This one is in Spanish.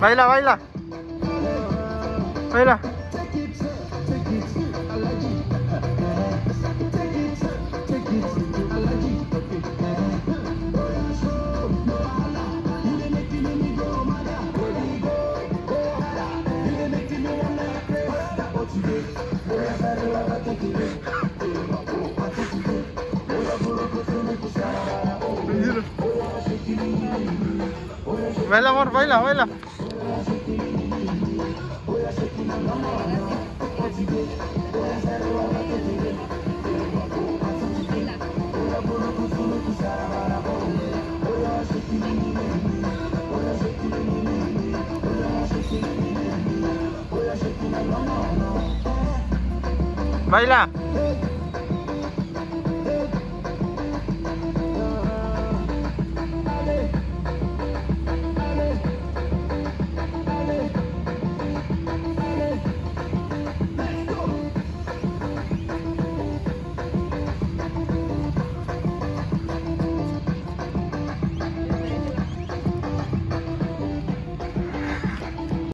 Baila, baila. Baila. Baila, amor, baila, baila. Baila.